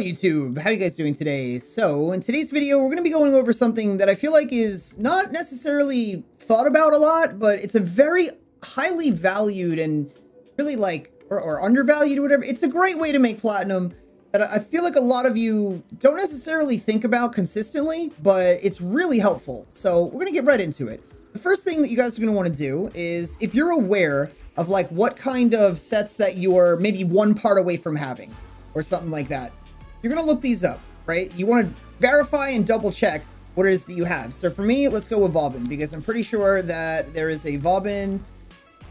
YouTube, how you guys doing today? So in today's video, we're going to be going over something that I feel like is not necessarily thought about a lot, but it's a very highly valued and really like, or, or undervalued or whatever. It's a great way to make platinum that I feel like a lot of you don't necessarily think about consistently, but it's really helpful. So we're going to get right into it. The first thing that you guys are going to want to do is if you're aware of like what kind of sets that you're maybe one part away from having or something like that. You're gonna look these up, right? You wanna verify and double check what it is that you have. So for me, let's go with Vauban because I'm pretty sure that there is a Vauban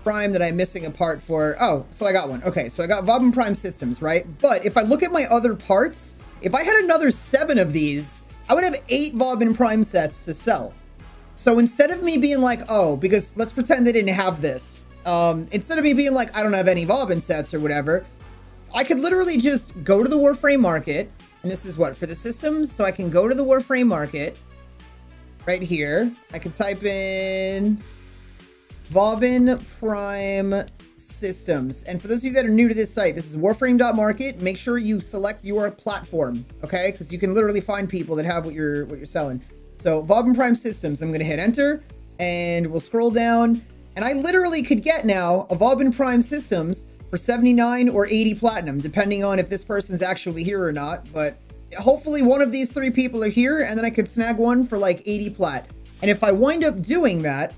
Prime that I'm missing a part for. Oh, so I got one. Okay, so I got Vauban Prime systems, right? But if I look at my other parts, if I had another seven of these, I would have eight Vauban Prime sets to sell. So instead of me being like, oh, because let's pretend I didn't have this. Um, instead of me being like, I don't have any Vauban sets or whatever, I could literally just go to the Warframe market, and this is what, for the systems? So I can go to the Warframe market, right here. I can type in Vauban Prime Systems. And for those of you that are new to this site, this is warframe.market. Make sure you select your platform, okay? Because you can literally find people that have what you're what you're selling. So Vauban Prime Systems, I'm gonna hit enter, and we'll scroll down, and I literally could get now a Vauban Prime Systems for 79 or 80 platinum, depending on if this person's actually here or not. But hopefully one of these three people are here, and then I could snag one for like 80 plat. And if I wind up doing that,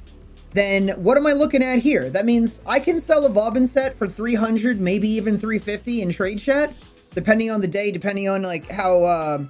then what am I looking at here? That means I can sell a Vauban set for 300, maybe even 350 in trade chat, depending on the day, depending on like how, uh,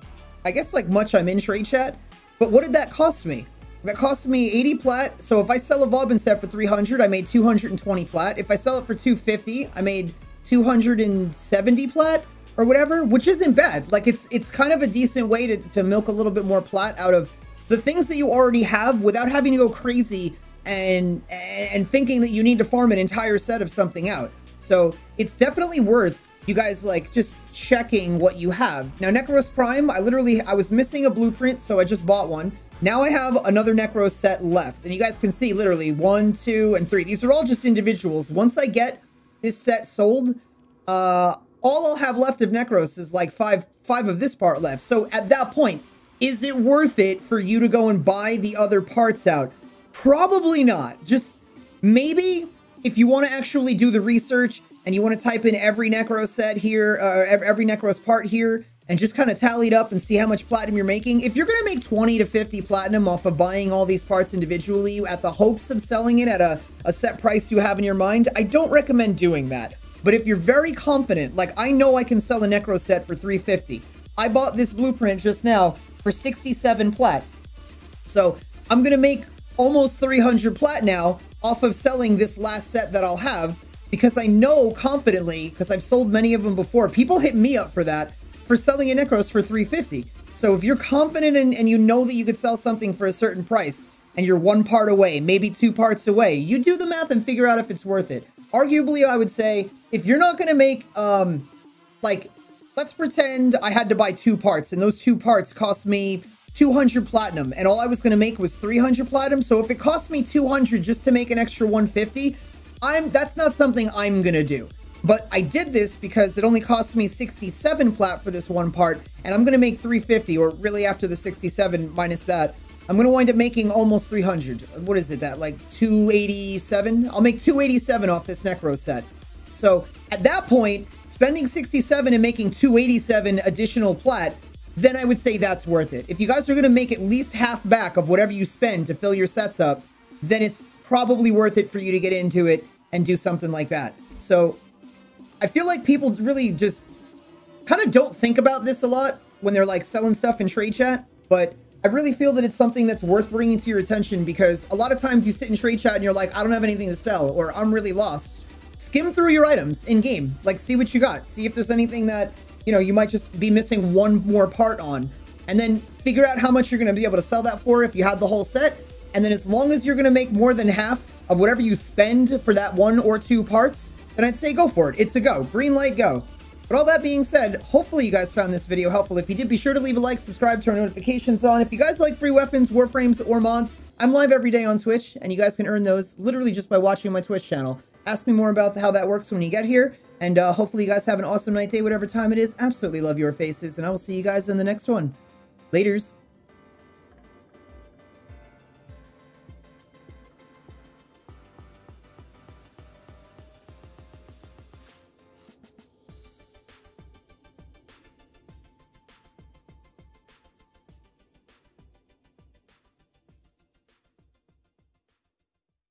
I guess like much I'm in trade chat. But what did that cost me? That cost me 80 plat. So if I sell a Vauban set for 300, I made 220 plat. If I sell it for 250, I made 270 plat or whatever, which isn't bad. Like it's it's kind of a decent way to, to milk a little bit more plat out of the things that you already have without having to go crazy and and thinking that you need to farm an entire set of something out. So it's definitely worth you guys like just checking what you have. Now Necros Prime, I literally I was missing a blueprint, so I just bought one. Now I have another Necro set left, and you guys can see literally one, two, and three. These are all just individuals. Once I get this set sold, uh, all I'll have left of Necros is like five, five of this part left. So at that point, is it worth it for you to go and buy the other parts out? Probably not. Just maybe if you want to actually do the research and you want to type in every Necro set here, uh, every Necros part here, and just kind of tally it up and see how much platinum you're making. If you're going to make 20 to 50 platinum off of buying all these parts individually at the hopes of selling it at a, a set price you have in your mind, I don't recommend doing that. But if you're very confident, like I know I can sell a Necro set for 350. I bought this blueprint just now for 67 plat. So I'm going to make almost 300 plat now off of selling this last set that I'll have because I know confidently, because I've sold many of them before, people hit me up for that for selling a Necros for 350. So if you're confident in, and you know that you could sell something for a certain price and you're one part away, maybe two parts away, you do the math and figure out if it's worth it. Arguably, I would say if you're not going to make, um, like, let's pretend I had to buy two parts and those two parts cost me 200 platinum and all I was going to make was 300 platinum. So if it cost me 200 just to make an extra 150, I'm that's not something I'm going to do. But I did this because it only cost me 67 plat for this one part, and I'm going to make 350, or really after the 67 minus that, I'm going to wind up making almost 300. What is it, that, like 287? I'll make 287 off this Necro set. So at that point, spending 67 and making 287 additional plat, then I would say that's worth it. If you guys are going to make at least half back of whatever you spend to fill your sets up, then it's probably worth it for you to get into it and do something like that. So I feel like people really just kind of don't think about this a lot when they're like selling stuff in trade chat, but I really feel that it's something that's worth bringing to your attention because a lot of times you sit in trade chat and you're like, I don't have anything to sell or I'm really lost. Skim through your items in game, like see what you got, see if there's anything that, you know, you might just be missing one more part on and then figure out how much you're going to be able to sell that for if you have the whole set. And then as long as you're going to make more than half of whatever you spend for that one or two parts, then I'd say go for it. It's a go. Green light, go. But all that being said, hopefully you guys found this video helpful. If you did, be sure to leave a like, subscribe, turn notifications on. If you guys like free weapons, warframes, or mods, I'm live every day on Twitch, and you guys can earn those literally just by watching my Twitch channel. Ask me more about how that works when you get here, And uh, hopefully you guys have an awesome night, day, whatever time it is. Absolutely love your faces, and I will see you guys in the next one. Laters.